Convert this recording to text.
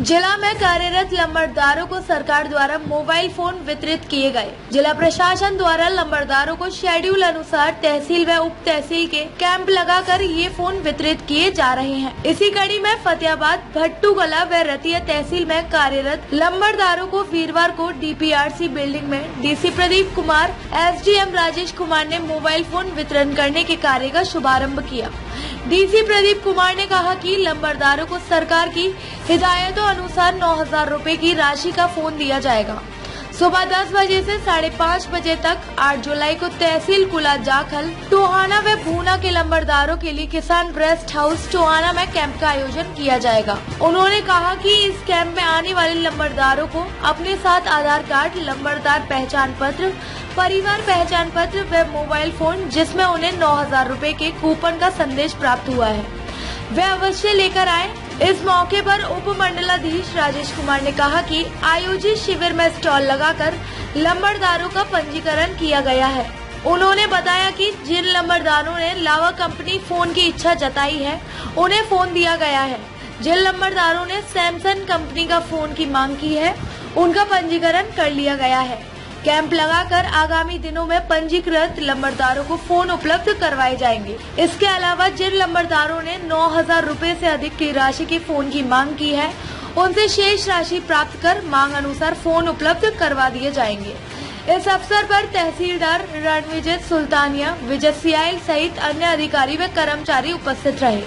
जिला में कार्यरत लंबरदारों को सरकार द्वारा मोबाइल फ़ोन वितरित किए गए। जिला प्रशासन द्वारा लंबरदारों को शेड्यूल अनुसार तहसील व उप तहसील के कैंप लगाकर ये फ़ोन वितरित किए जा रहे हैं। इसी कड़ी में फतेहाबाद भट्टू गला व रतिया तहसील में कार्यरत लंबरदारों को वीरवार को डीपीआरसी बिल्डिंग में डीसी प्रदीप कुमार, एसडीएम राजेश कुमार ने मोबाइल फ़ोन वितरण करने के कार्य का शुभारंभ किया। डीसी प्रदीप कुमार ने कहा कि लंबरदारों को सरकार की हिदायतों अनुसार नौ हज़ार रूपए की राशि का फ़ोन दिया जाएगा। सुबह 10 बजे से साढ़े पाँच बजे तक 8 जुलाई को तहसील कुला जाखल, टोहाना व भूना के लंबरदारों के लिए किसान रेस्ट हाउस, टोहाना में कैंप का आयोजन किया जाएगा। उन्होंने कहा कि इस कैंप में आने वाले लंबरदारों को अपने साथ आधार कार्ड, लंबरदार पहचान पत्र, परिवार पहचान पत्र व मोबाइल फ़ोन, जिसमें उन्हें नौ हज़ार रूपए के कूपन का संदेश प्राप्त हुआ है। वे अवश्य लेकर आए। इस मौके पर उप मंडलाधीश राजेश कुमार ने कहा कि आयोजित शिविर में स्टॉल लगाकर लंबरदारों का पंजीकरण किया गया है। उन्होंने बताया कि जिन लंबरदारों ने लावा कंपनी फ़ोन की इच्छा जताई है, उन्हें फ़ोन दिया गया है। जिन लंबरदारों ने सैमसंग कंपनी का फ़ोन की मांग की है, उनका पंजीकरण कर लिया गया है। कैंप लगाकर आगामी दिनों में पंजीकृत लंबरदारों को फ़ोन उपलब्ध करवाए जाएँगे। इसके अलावा जिन लंबरदारों ने नौ हज़ार रूपए ऐसी अधिक की राशि के फ़ोन की मांग की है, उनसे शेष राशि प्राप्त कर मांग अनुसार फ़ोन उपलब्ध करवा दिए जाएँगे। इस अवसर पर तहसीलदार रणविजय सुल्तानिया विजय सियाल सहित अन्य अधिकारी व कर्मचारी उपस्थित रहे।